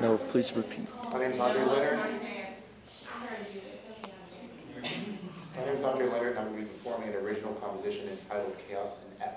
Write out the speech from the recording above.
No, please repeat. My name's Andre Leonard. My name is Andre Leonard, and I'm going to be performing an original composition entitled Chaos in F.